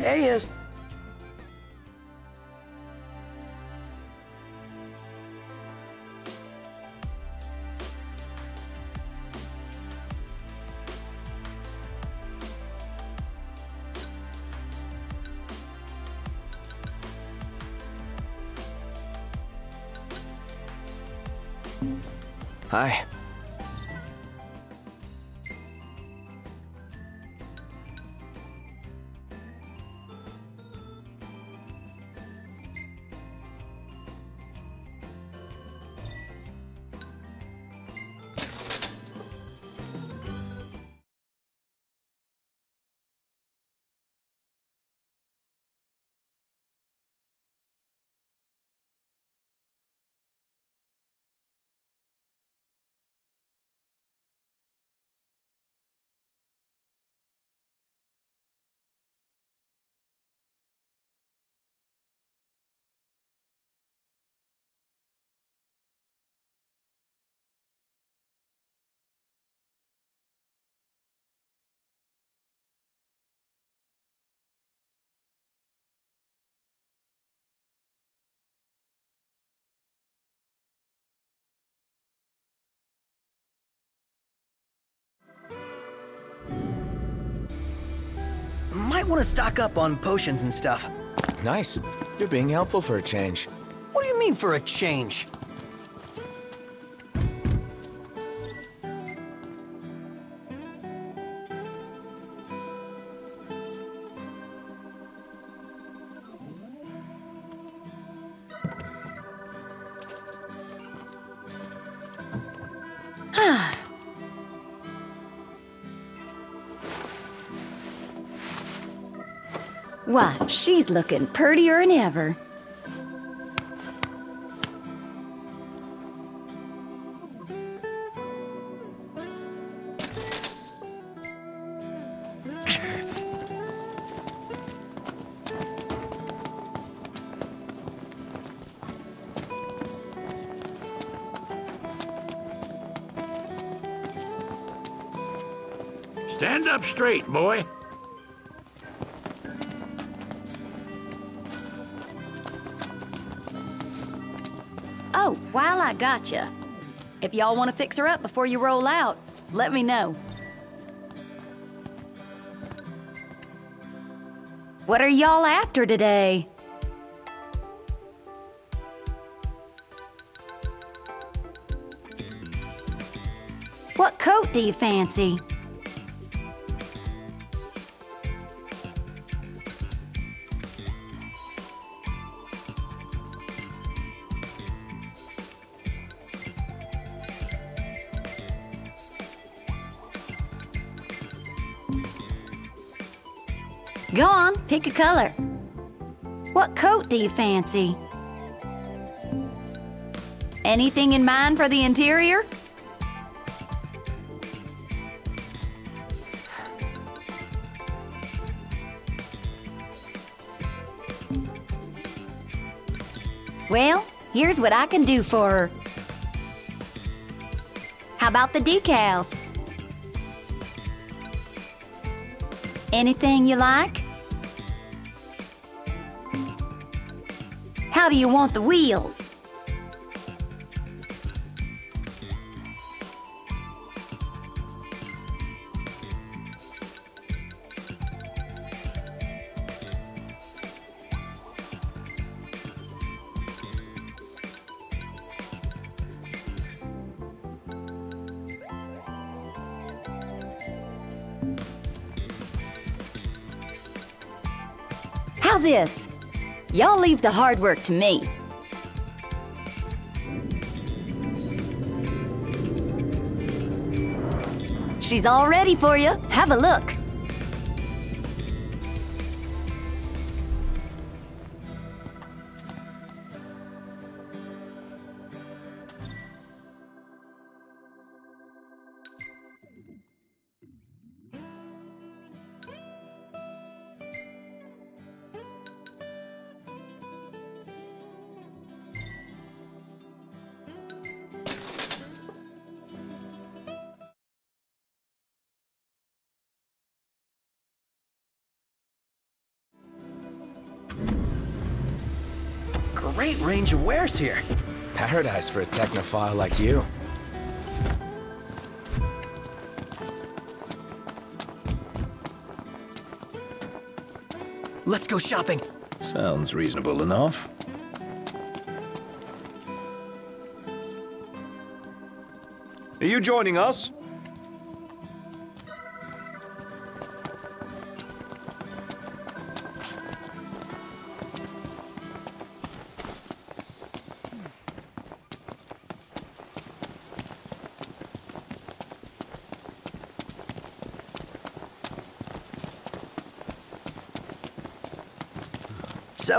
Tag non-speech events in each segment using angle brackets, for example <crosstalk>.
Hey, is Hi. Want to stock up on potions and stuff. Nice. You're being helpful for a change. What do you mean for a change? She's looking purtier than ever. Stand up straight, boy. While I got you, if y'all want to fix her up before you roll out, let me know. What are y'all after today? What coat do you fancy? Color. What coat do you fancy? Anything in mind for the interior? Well, here's what I can do for her. How about the decals? Anything you like? How do you want the wheels? Y'all leave the hard work to me. She's all ready for you. Have a look. Range of wares here. Paradise for a technophile like you. Let's go shopping. Sounds reasonable enough. Are you joining us?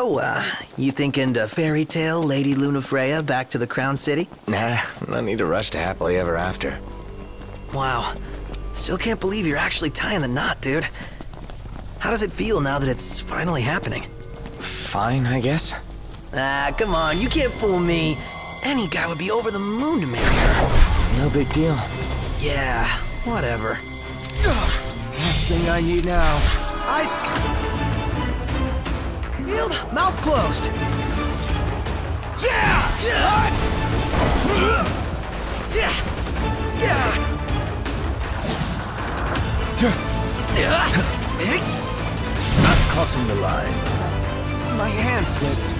So, uh, you thinking to fairy tale Lady Lunafreya back to the Crown City? Nah, no need to rush to happily ever after. Wow. Still can't believe you're actually tying the knot, dude. How does it feel now that it's finally happening? Fine, I guess. Ah, come on, you can't fool me. Any guy would be over the moon to marry her. No big deal. Yeah, whatever. Last thing I need now. Eyes peeled, mouth closed. That's crossing the line. My hand slipped.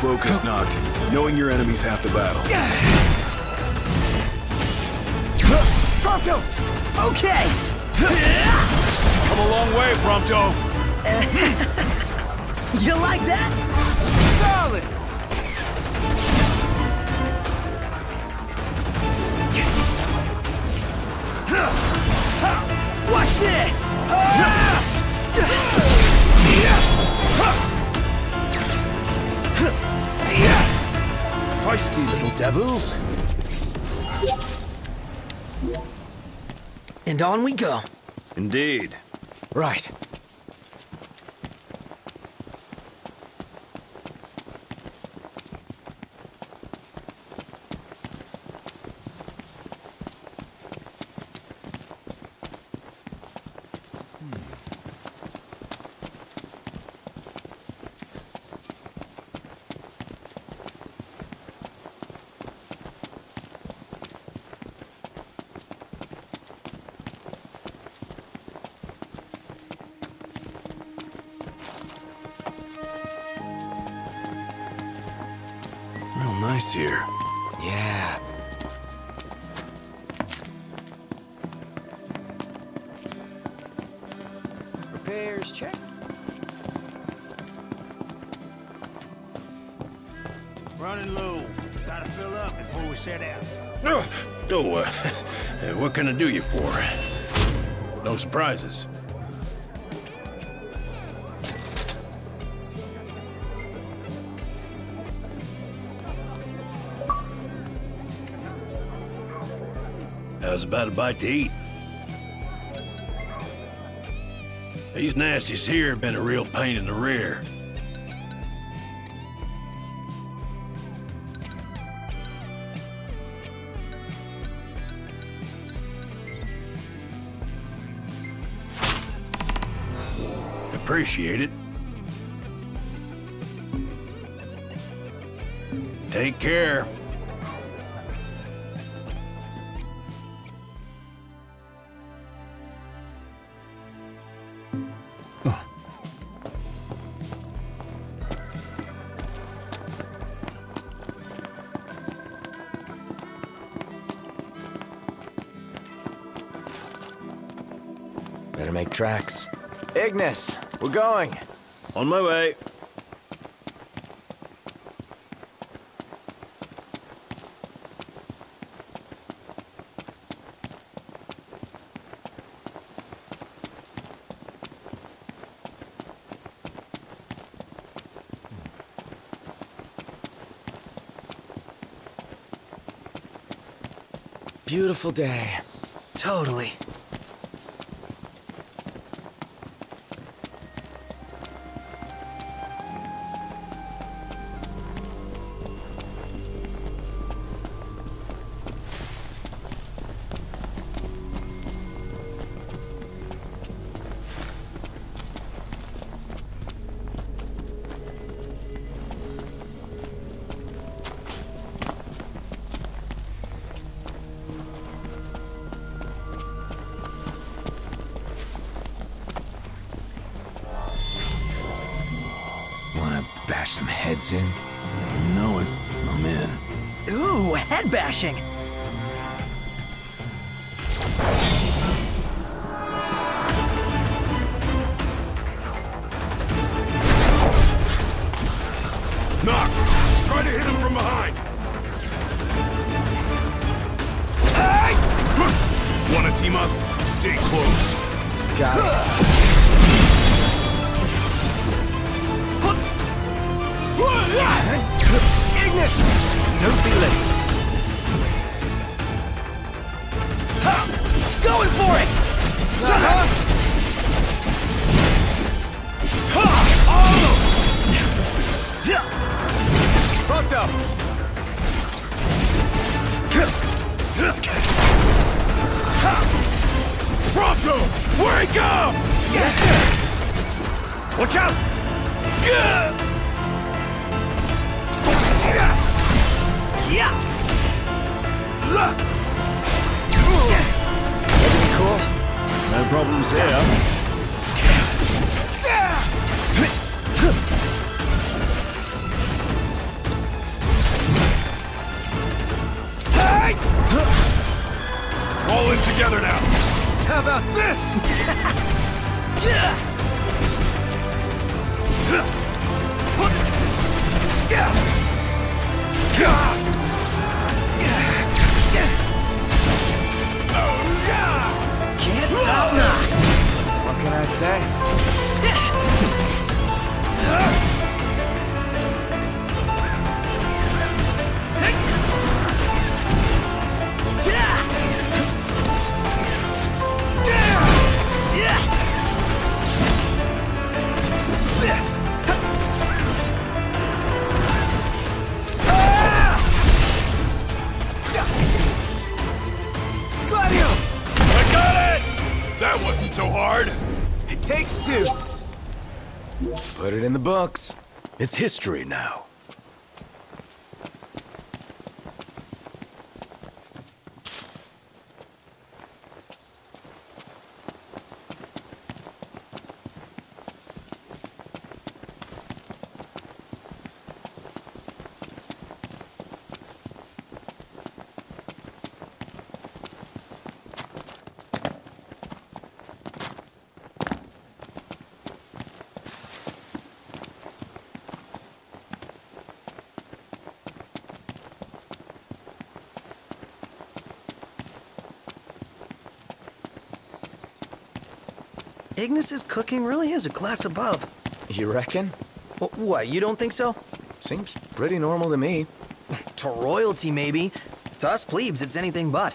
Focus Noct. Knowing your enemy's half the battle. Prompto! Okay! Come a long way, Prompto. <laughs> You like that? Solid! Watch this! Feisty little devils. And on we go. Indeed. Right. Can I do you for? No surprises. How's about a bite to eat? These nasties here have been a real pain in the rear. Appreciate it. Take care. Better make tracks. Ignis, we're going. On my way. Beautiful day. Totally. Some Yes, sir! Watch out! Yeah! Yeah! Cool. No problems here. All in together now! How about this? <laughs> Can't stop. What can I say? I That wasn't so hard. It takes two. Put it in the books. It's history now. Ignis's cooking really is a class above. You reckon? Wh- What, you don't think so? Seems pretty normal to me. <laughs> To royalty, maybe. To us plebes, it's anything but.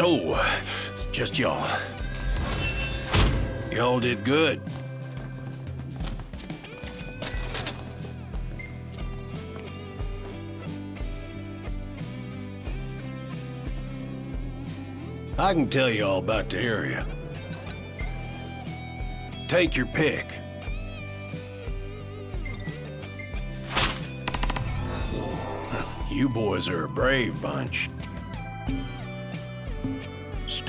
Oh, it's just y'all. Y'all did good. I can tell you all about the area. Take your pick. You boys are a brave bunch.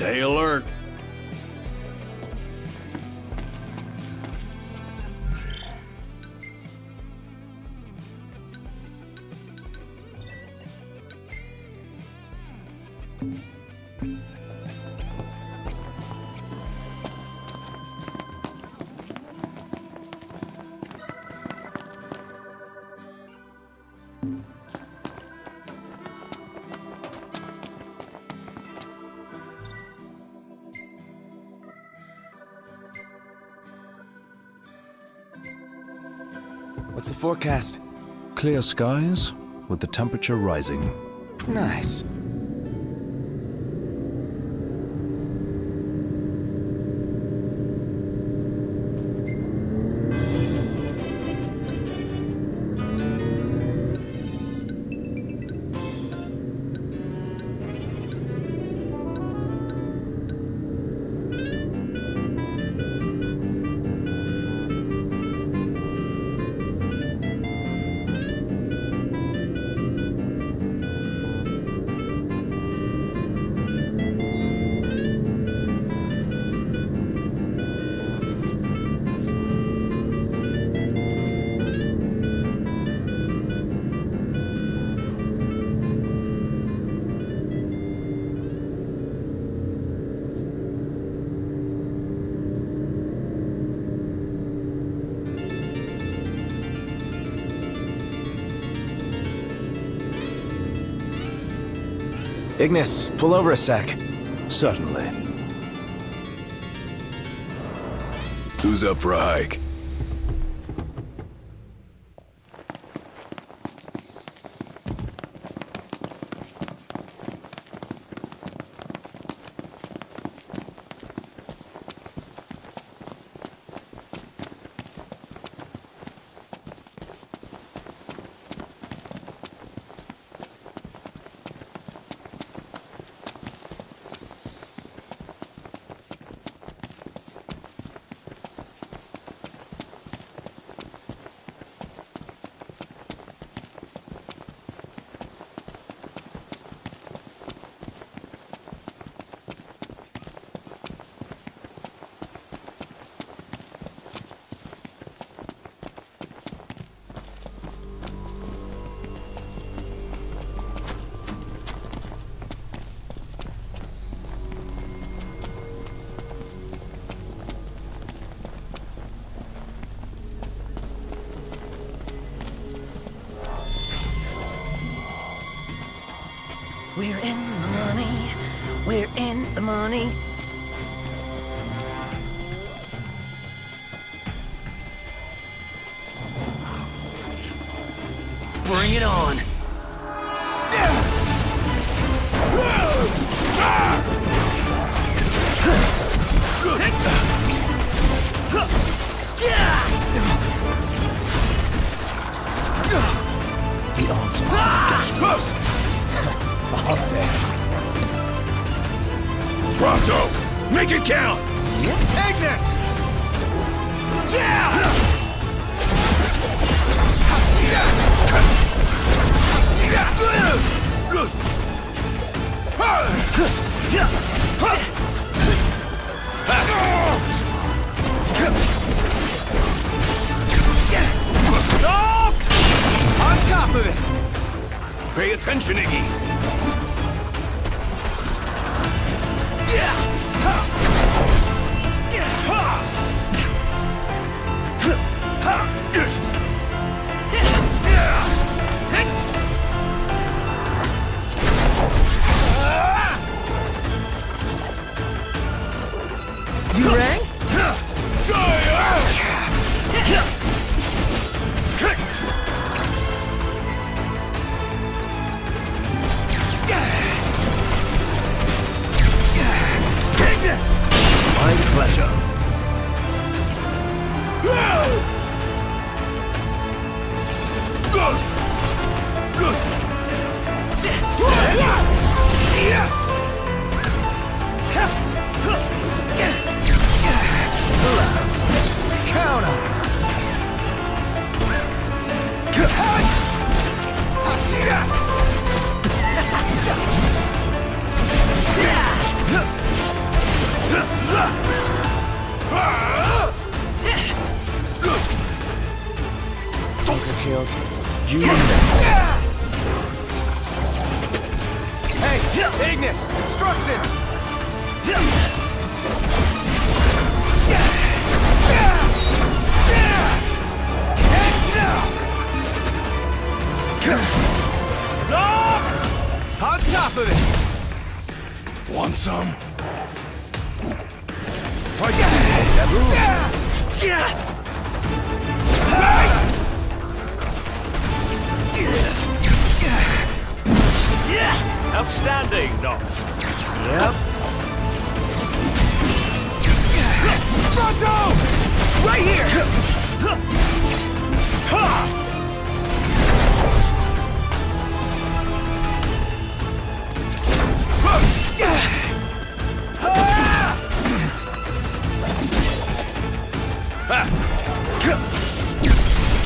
Stay alert. Forecast? Clear skies with the temperature rising. Nice. Ignis, pull over a sec. Certainly. Who's up for a hike?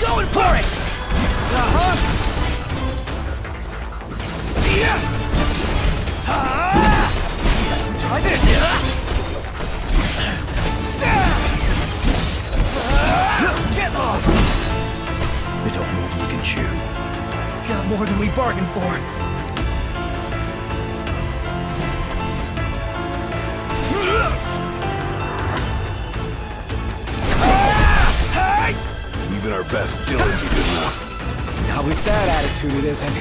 Going for it! Uh-huh! Try this! Get lost! Bit off more than we can chew. Got more than we bargained for. Even our best still isn't good enough. Not with that attitude, it isn't.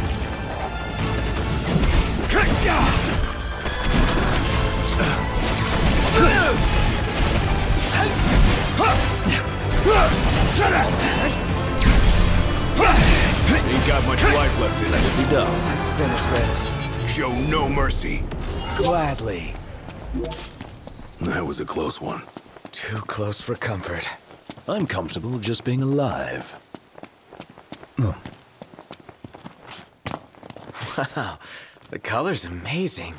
Ain't got much life left in it. Be done. Let's finish this. Show no mercy. Gladly. That was a close one. Too close for comfort. I'm comfortable just being alive. Oh, Wow, the color's amazing.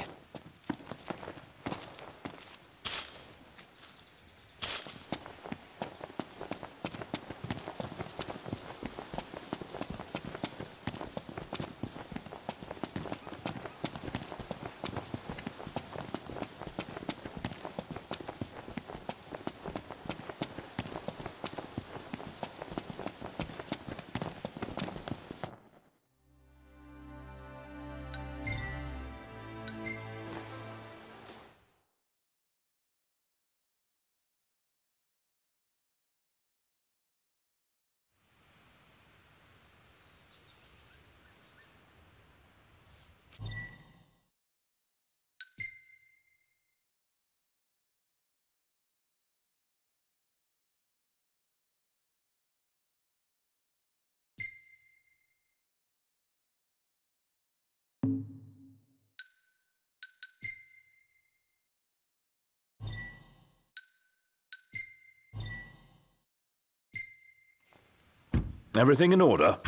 Everything in order?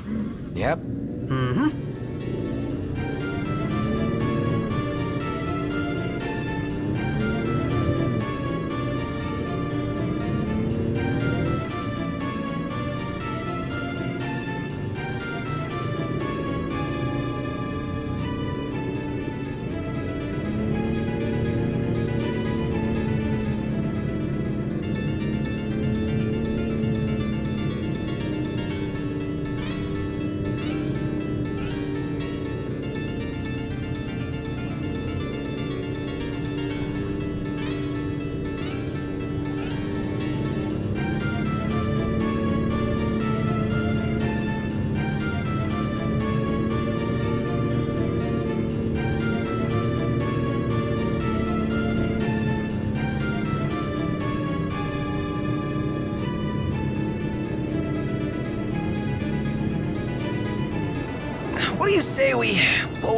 Yep. What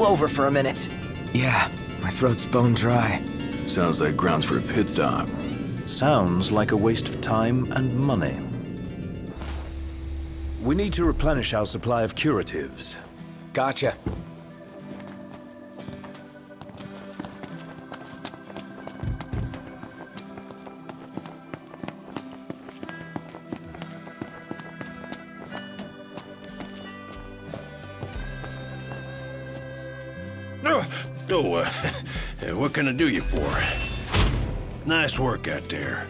over for a minute? Yeah, my throat's bone dry. Sounds like grounds for a pit stop. Sounds like a waste of time and money. We need to replenish our supply of curatives. Gotcha. Do you for? Nice work out there.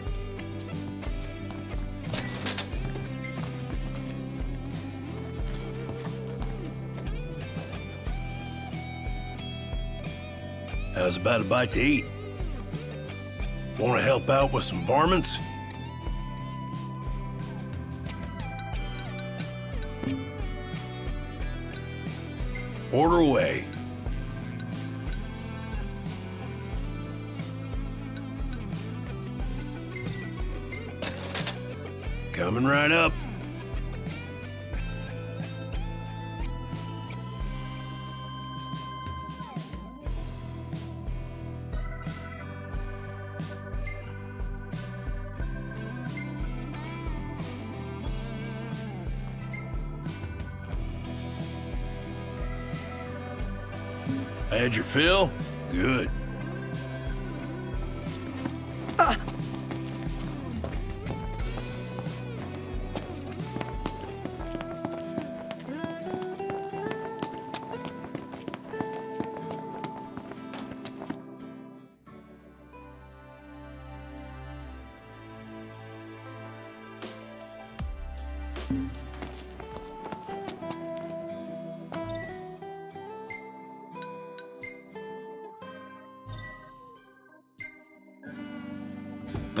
How's about a bite to eat? Want to help out with some varmints? Order away. Had your fill? Good.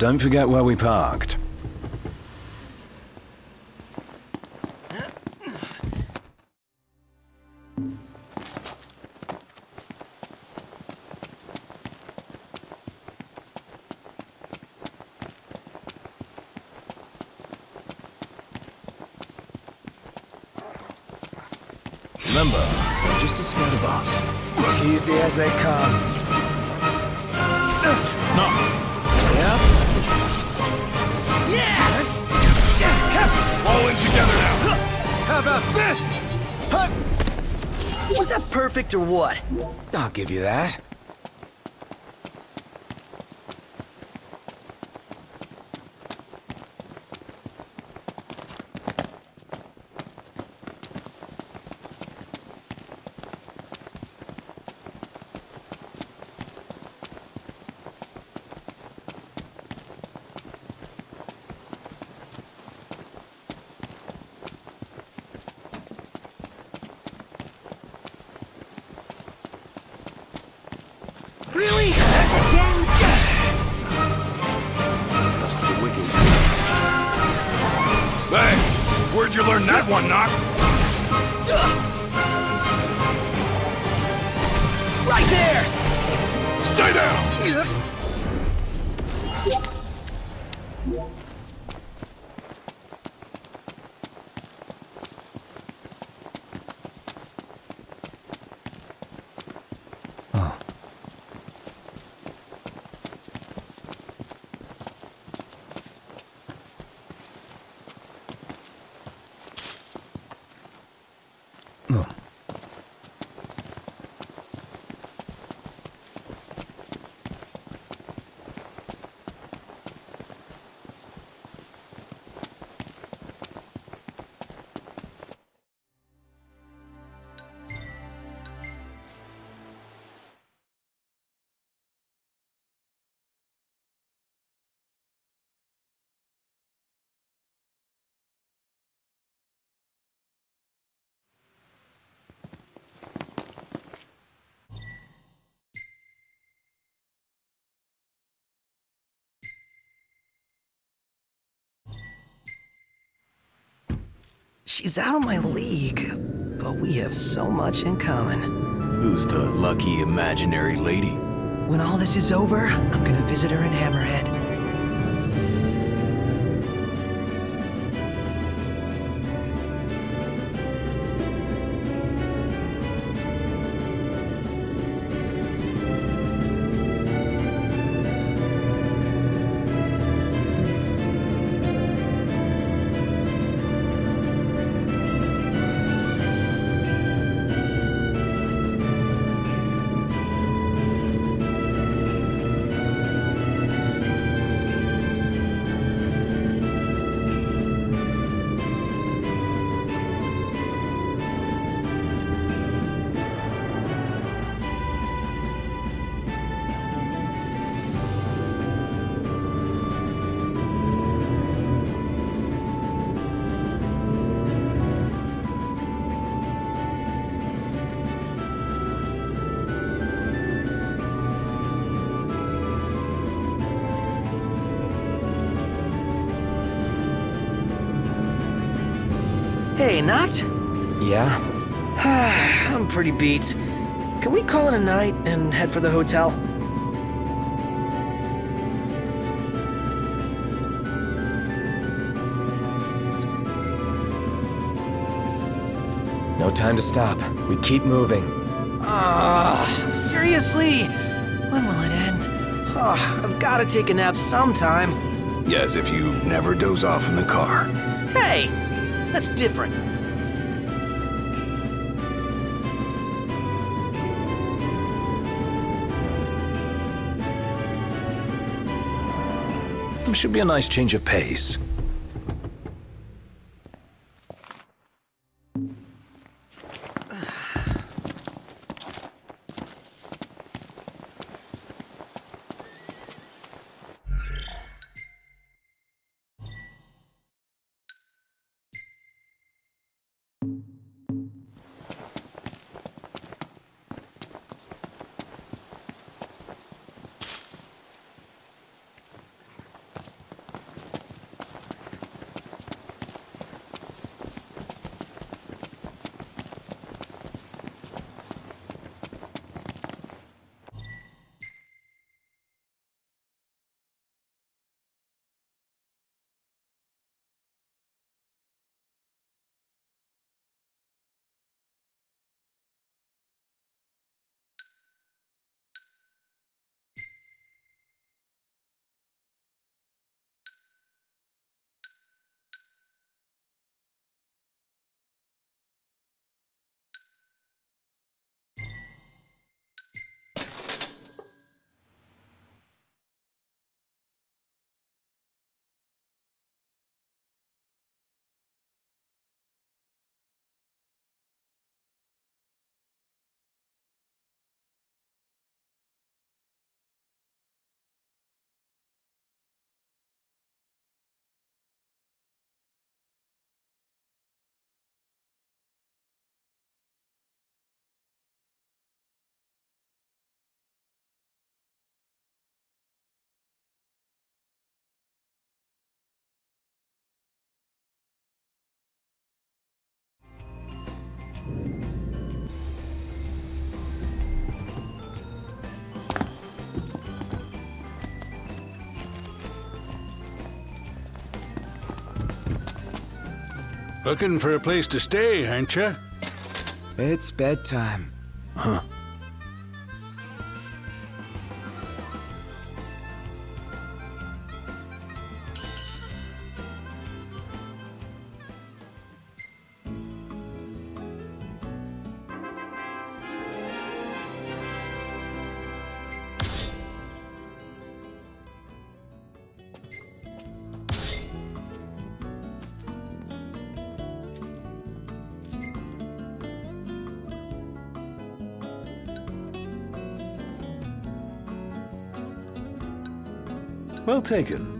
Don't forget where we parked. Was that perfect or what? I'll give you that. She's out of my league, but we have so much in common. Who's the lucky imaginary lady? When all this is over, I'm gonna visit her in Hammerhead. Hey, Noct? Yeah? <sighs> I'm pretty beat. Can we call it a night and head for the hotel? No time to stop. We keep moving. Ah, seriously? When will it end? Oh, I've got to take a nap sometime. Yes, if you never doze off in the car. Hey, that's different. Should be a nice change of pace. Looking for a place to stay, ain't you? It's bedtime. Well taken.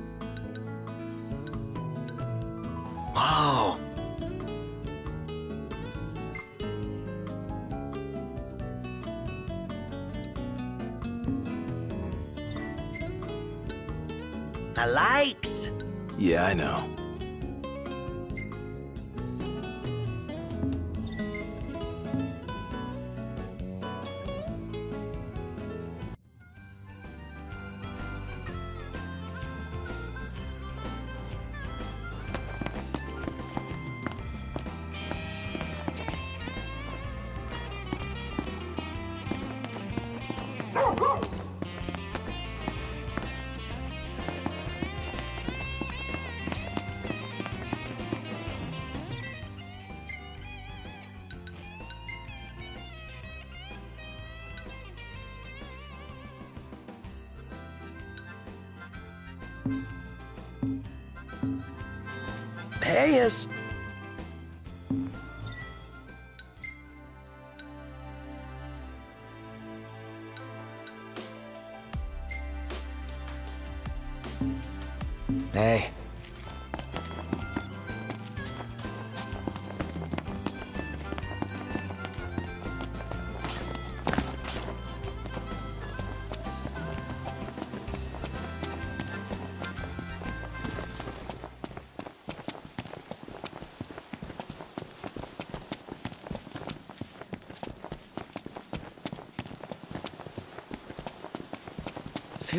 Hey,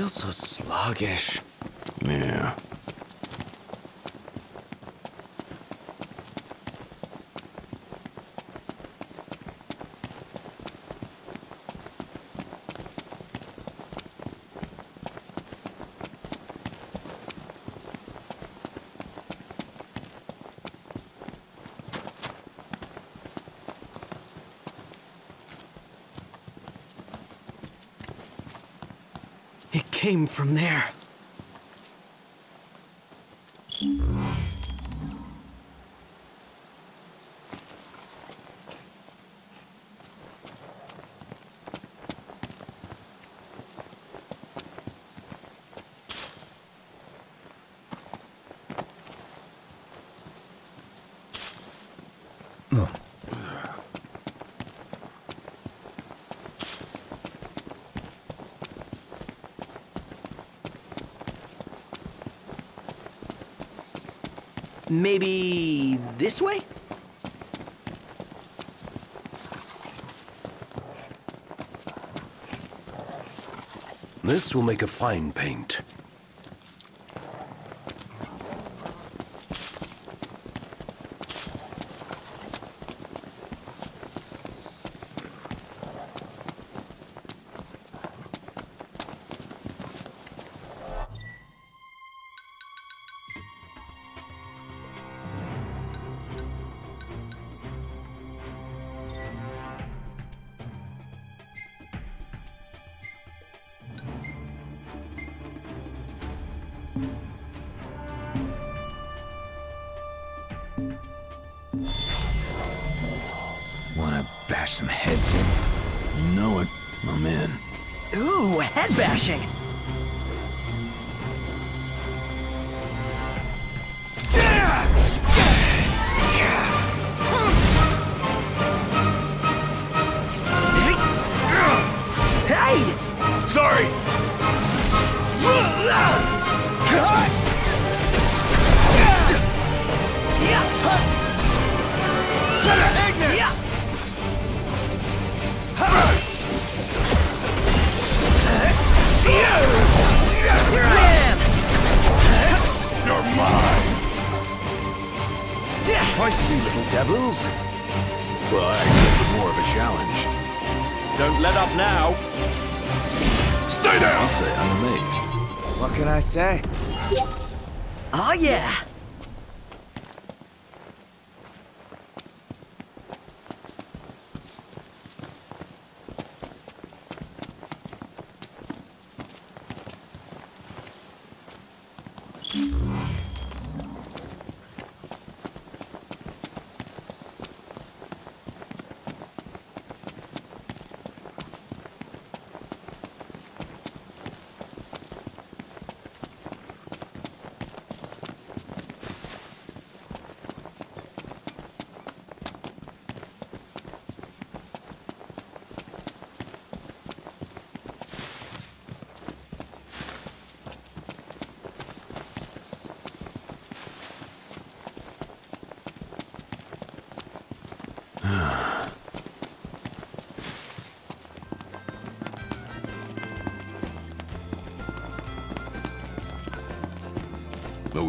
feels so sluggish. Yeah. It came from there. Maybe this way? This will make a fine paint.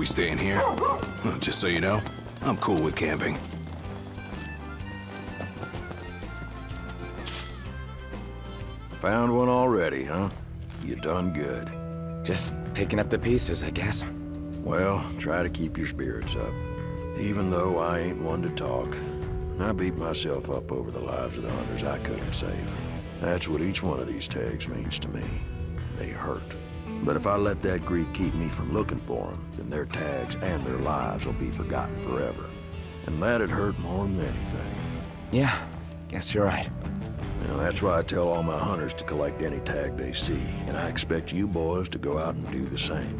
We staying here? Just so you know, I'm cool with camping. Found one already, huh? You done good. Just picking up the pieces, I guess. Well, try to keep your spirits up. Even though I ain't one to talk, I beat myself up over the lives of the hunters I couldn't save. That's what each one of these tags means to me. They hurt. But if I let that grief keep me from looking for them, then their tags and their lives will be forgotten forever. And that'd hurt more than anything. Yeah, guess you're right. Now, that's why I tell all my hunters to collect any tag they see, and I expect you boys to go out and do the same.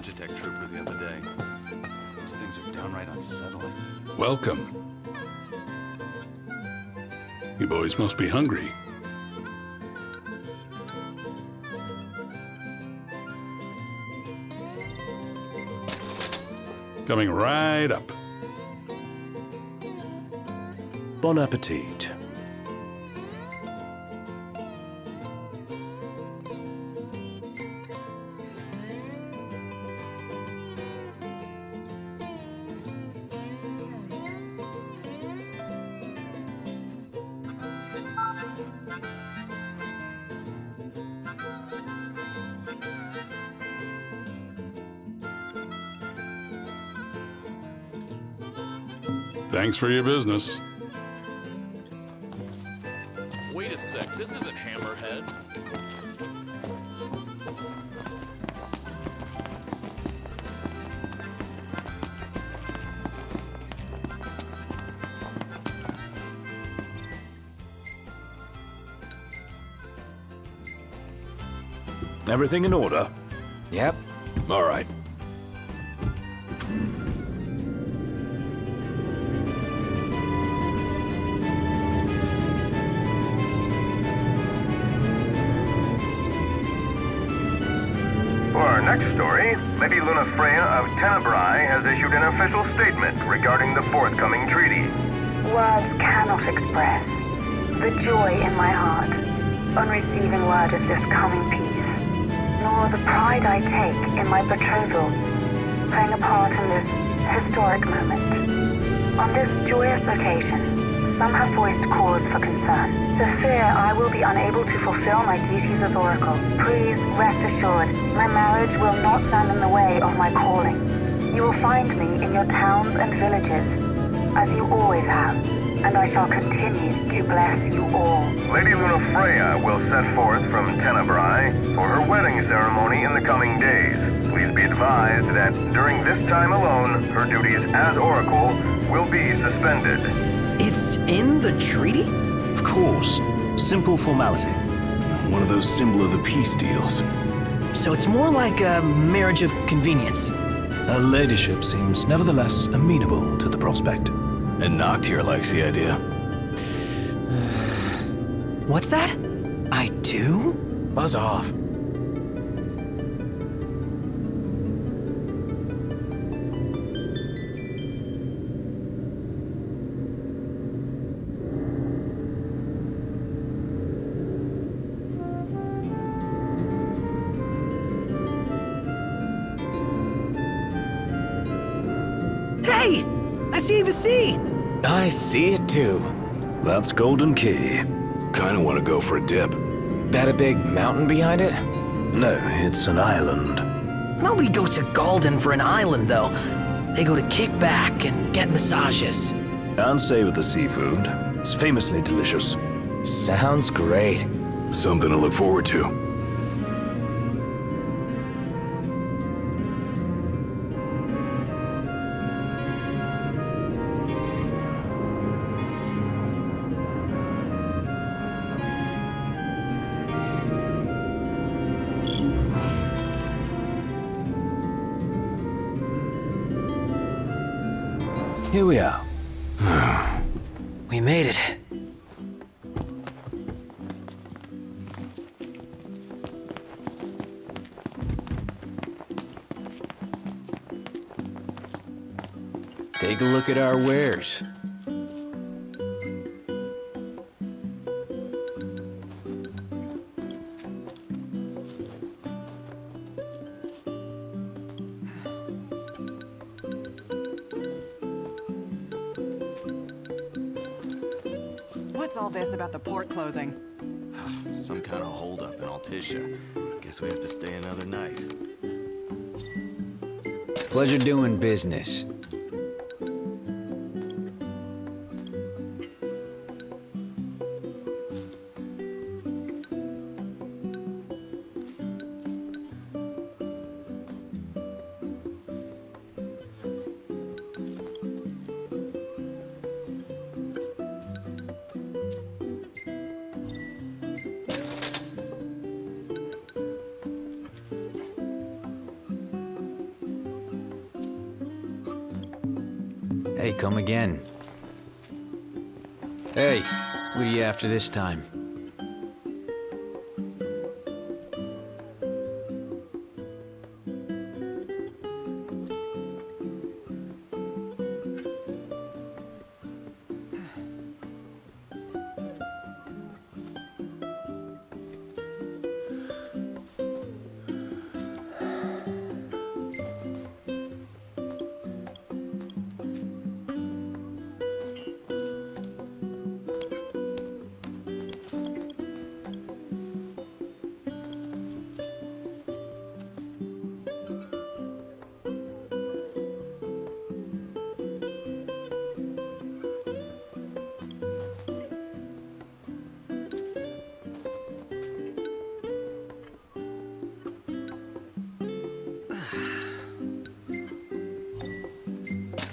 Magitech trooper the other day. Those things are downright unsettling. Welcome. You boys must be hungry. Coming right up. Bon appetit. Thanks for your business. Wait a sec, this isn't Hammerhead. Everything in order? Yep. All right. Lunafreya of Tenebrae has issued an official statement regarding the forthcoming treaty. Words cannot express the joy in my heart on receiving word of this coming peace, nor the pride I take in my betrothal playing a part in this historic moment. On this joyous occasion, some have voiced cause for concern. The fear I will be unable to fulfill my duties as Oracle. Please rest assured, my marriage will not stand in the way of my calling. You will find me in your towns and villages, as you always have, and I shall continue to bless you all. Lady Luna Freya will set forth from Tenebrae for her wedding ceremony in the coming days. Please be advised that during this time alone, her duties as Oracle will be suspended. It's in the treaty? Of course. Simple formality. One of those symbol of the peace deals. So it's more like a marriage of convenience. Her ladyship seems nevertheless amenable to the prospect. And Noct here likes the idea. What's that? I do? Buzz off. See the sea! I see it too. That's Galdin Quay. Kinda wanna go for a dip. That a big mountain behind it? No, it's an island. Nobody goes to Golden for an island, though. They go to kick back and get massages. And savor the seafood. It's famously delicious. Sounds great. Something to look forward to. Look at our wares. What's all this about the port closing? <sighs> Some kind of holdup in Altissia. Guess we have to stay another night. Pleasure doing business. This time?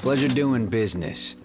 Pleasure doing business.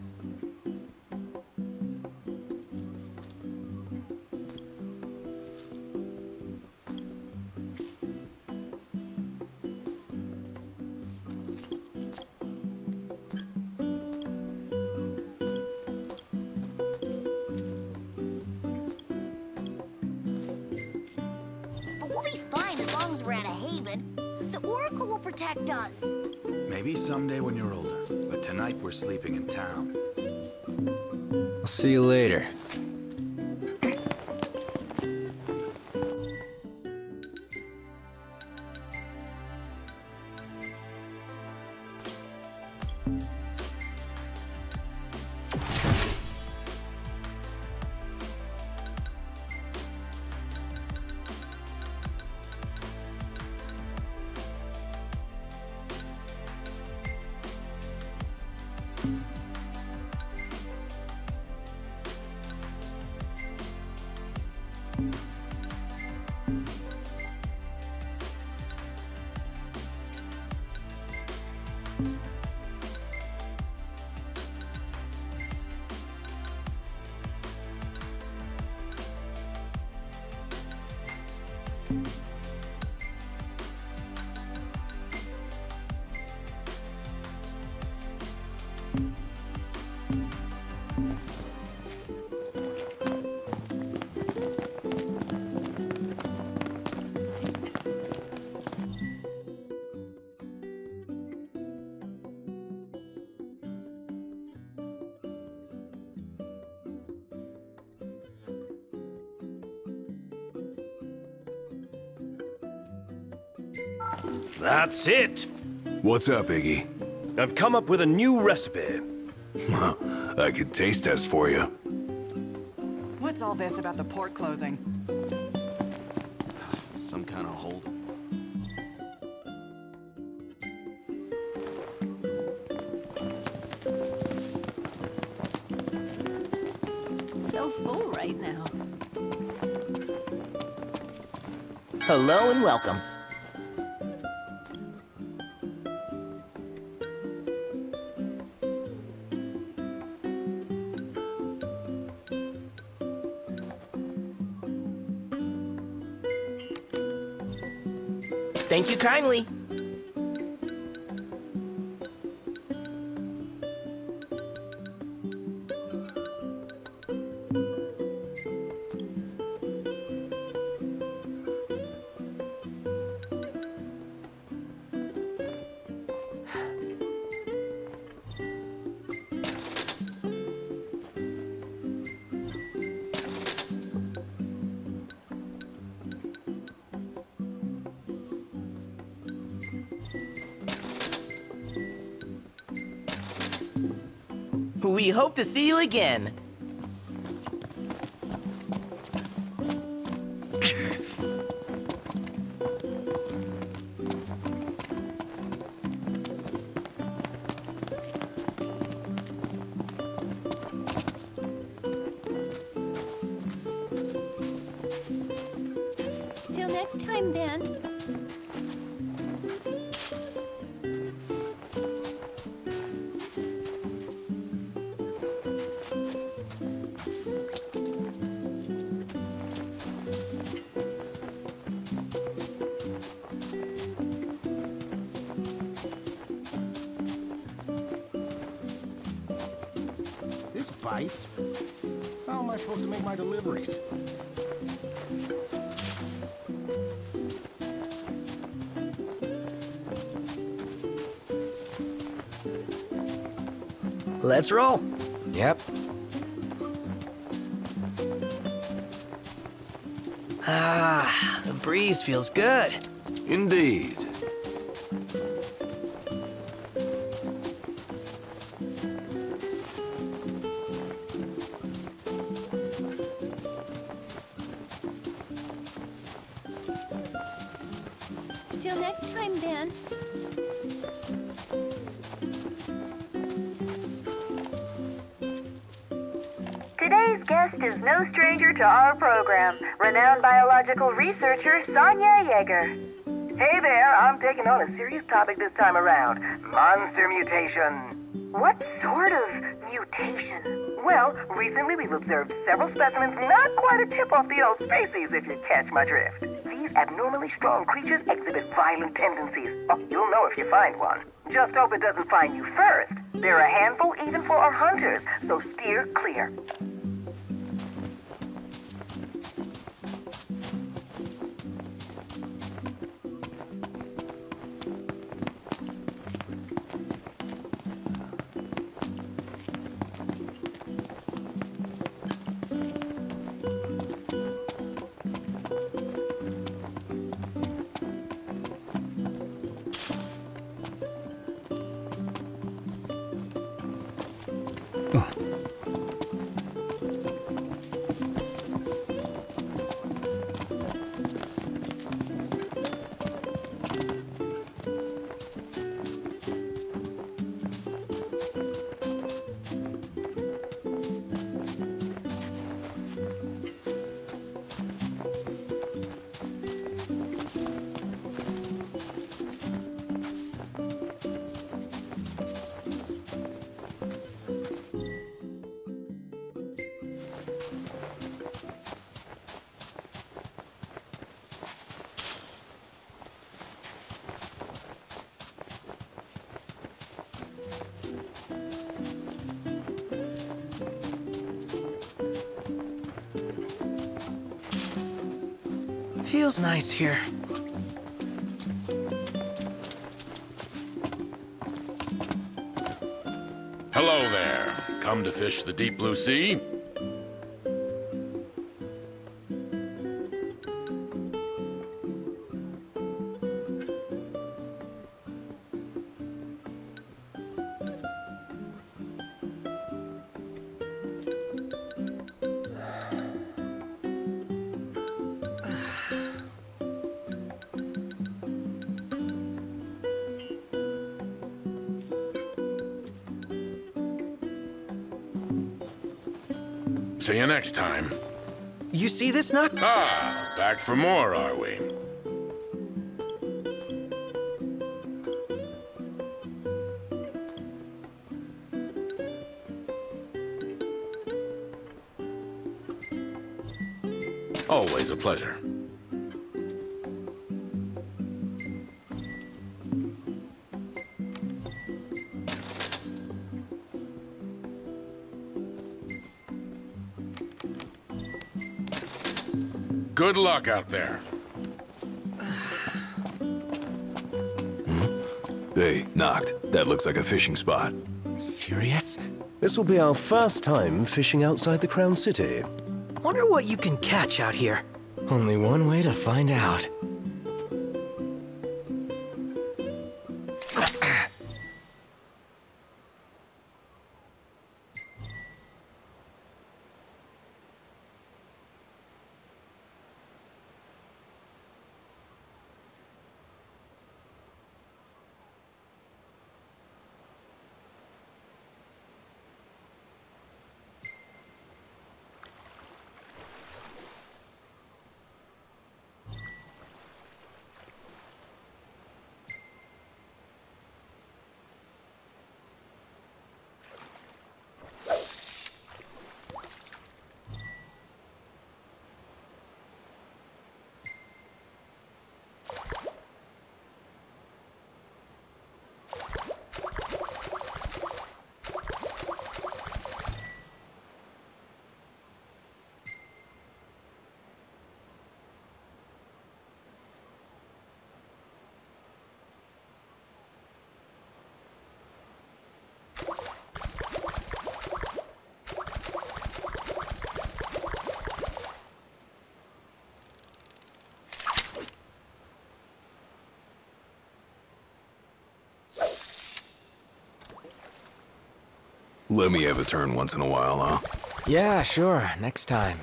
That's it. What's up, Iggy? I've come up with a new recipe. <laughs> I could taste test for you. What's all this about the port closing? Some kind of hold. So full right now. Hello and welcome. You kindly. Hope to see you again. Bites. How am I supposed to make my deliveries? Let's roll. Yep. Ah, the breeze feels good. Indeed. Researcher Sania Yeagre. Hey there, I'm taking on a serious topic this time around. Monster mutation. What sort of mutation? Well, recently we've observed several specimens not quite a tip off the old species, if you catch my drift. These abnormally strong creatures exhibit violent tendencies. Oh, you'll know if you find one. Just hope it doesn't find you first. They're a handful even for our hunters, so steer clear. Feels nice here. Hello there. Come to fish the deep blue sea? Next time. You see this, Noct? Ah, back for more, are we? Always a pleasure. Good luck out there. <sighs> Hey, Noct. That looks like a fishing spot. Serious? This will be our first time fishing outside the Crown City. Wonder what you can catch out here. Only one way to find out. Let me have a turn once in a while, huh? Yeah, sure. Next time.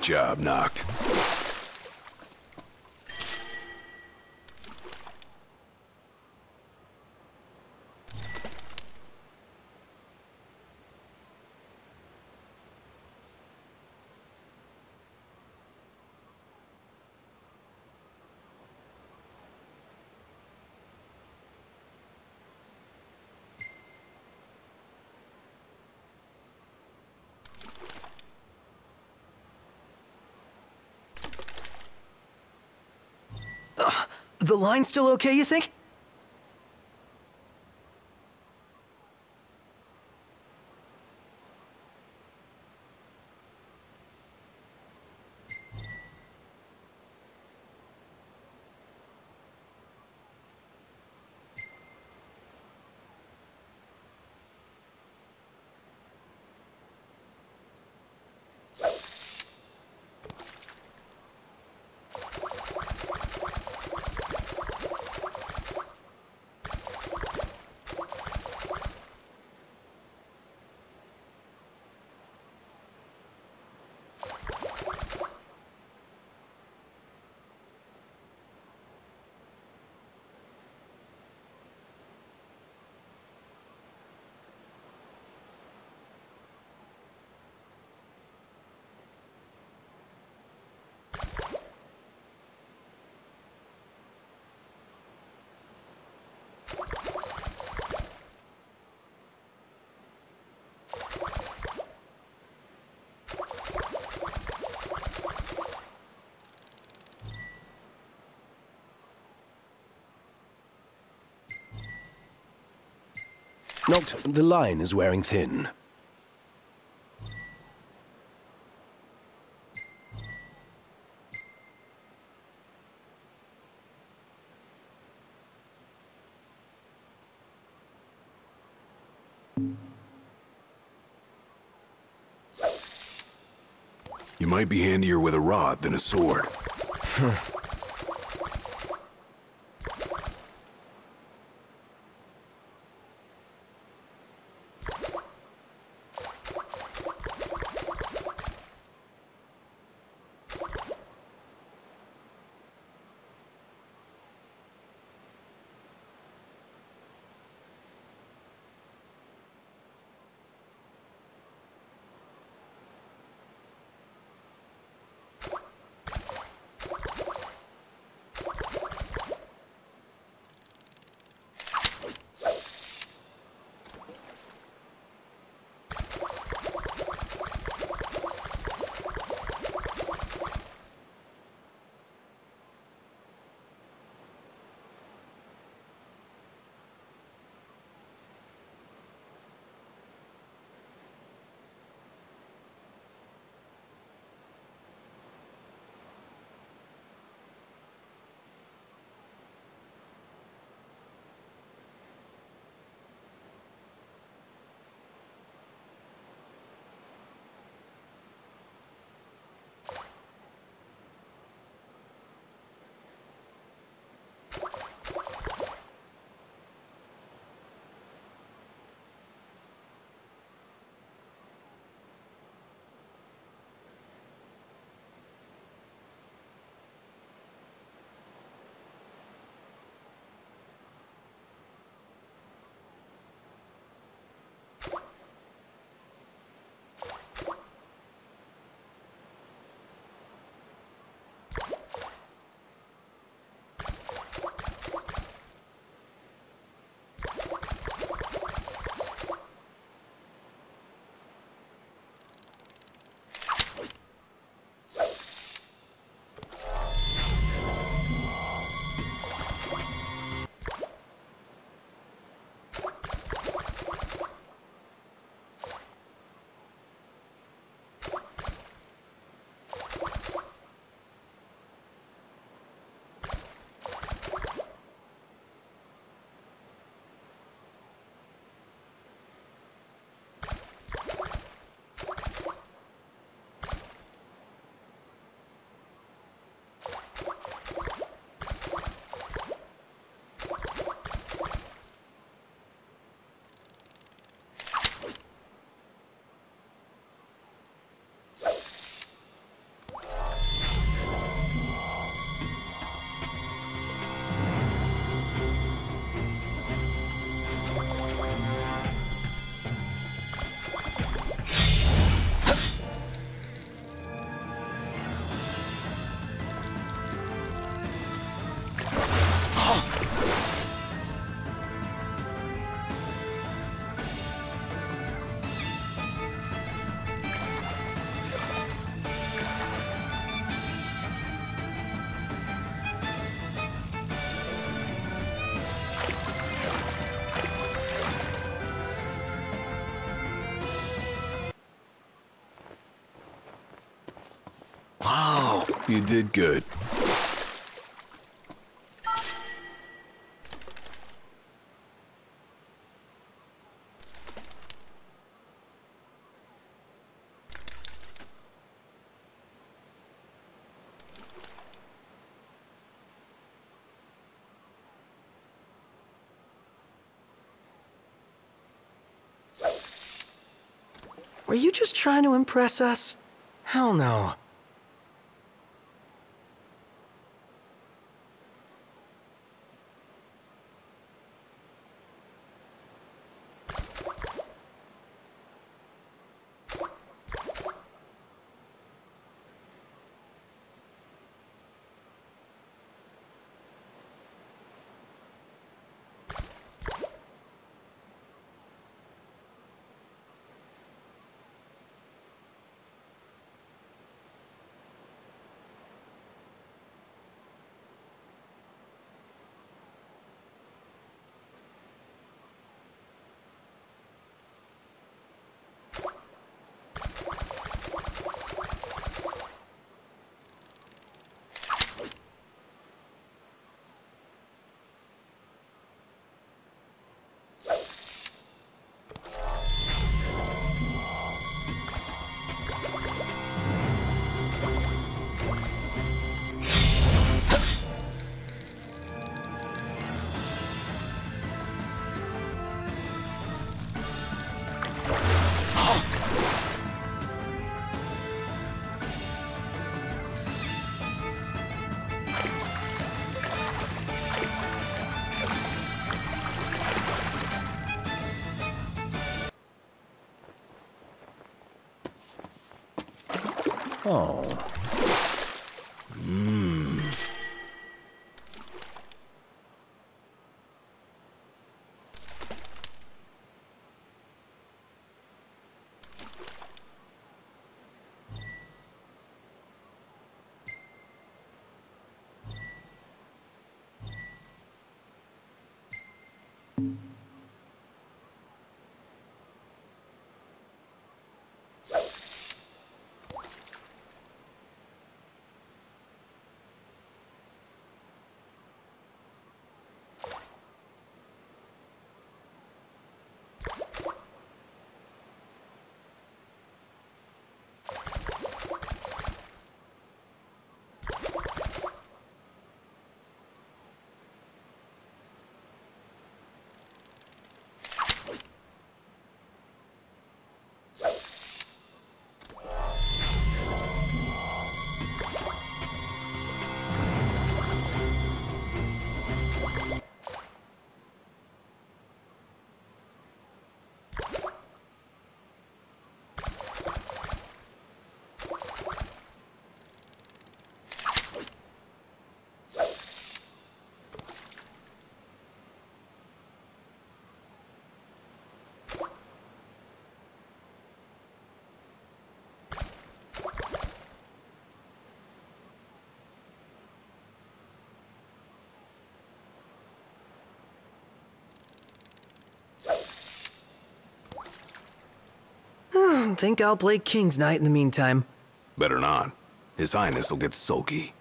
Job, Noct. Uh, the line's still okay, you think? Noct, the line is wearing thin. You might be handier with a rod than a sword. <laughs> you did good. Were you just trying to impress us? Hell no. Oh. Think I'll play King's Knight in the meantime. Better not. His Highness will get sulky.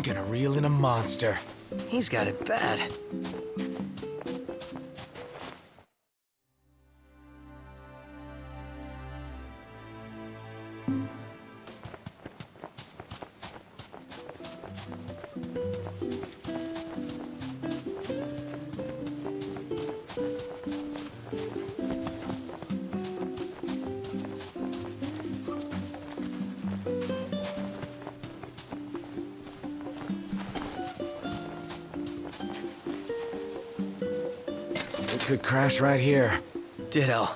I'm gonna reel in a monster. He's got it bad. Could crash right here. Ditto.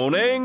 Morning.